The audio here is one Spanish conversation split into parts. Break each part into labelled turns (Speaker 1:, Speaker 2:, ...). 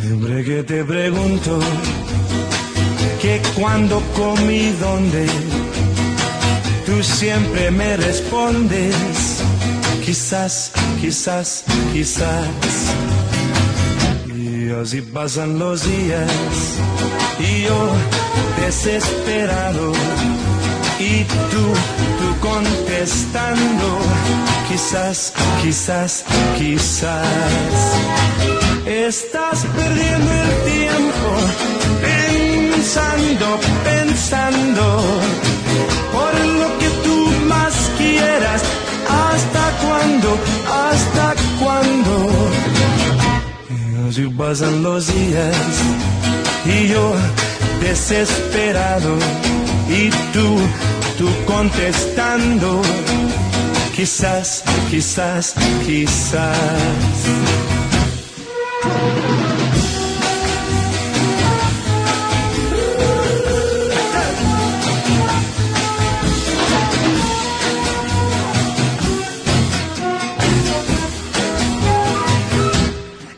Speaker 1: Siempre que te pregunto que cuando comí dónde, tú siempre me respondes, quizás, quizás, quizás. Y así pasan los días y yo desesperado y tú, tú contestando, quizás, quizás, quizás. Estás perdiendo el tiempo pensando, pensando por lo que tú más quieras. ¿Hasta cuándo? ¿Hasta cuándo? Así pasan los días y yo desesperado y tú, tú contestando. Quizás, quizás, quizás.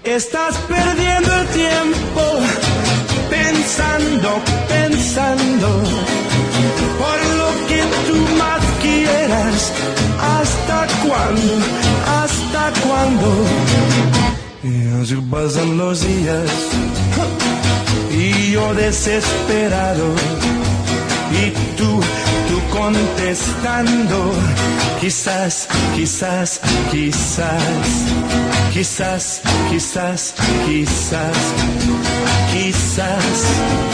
Speaker 1: Estás perdiendo el tiempo pensando, pensando por ¿Hasta cuándo? ¿Hasta cuándo? Y así pasan los días y yo desesperado y tú, tú contestando, quizás, quizás, quizás, quizás, quizás, quizás. quizás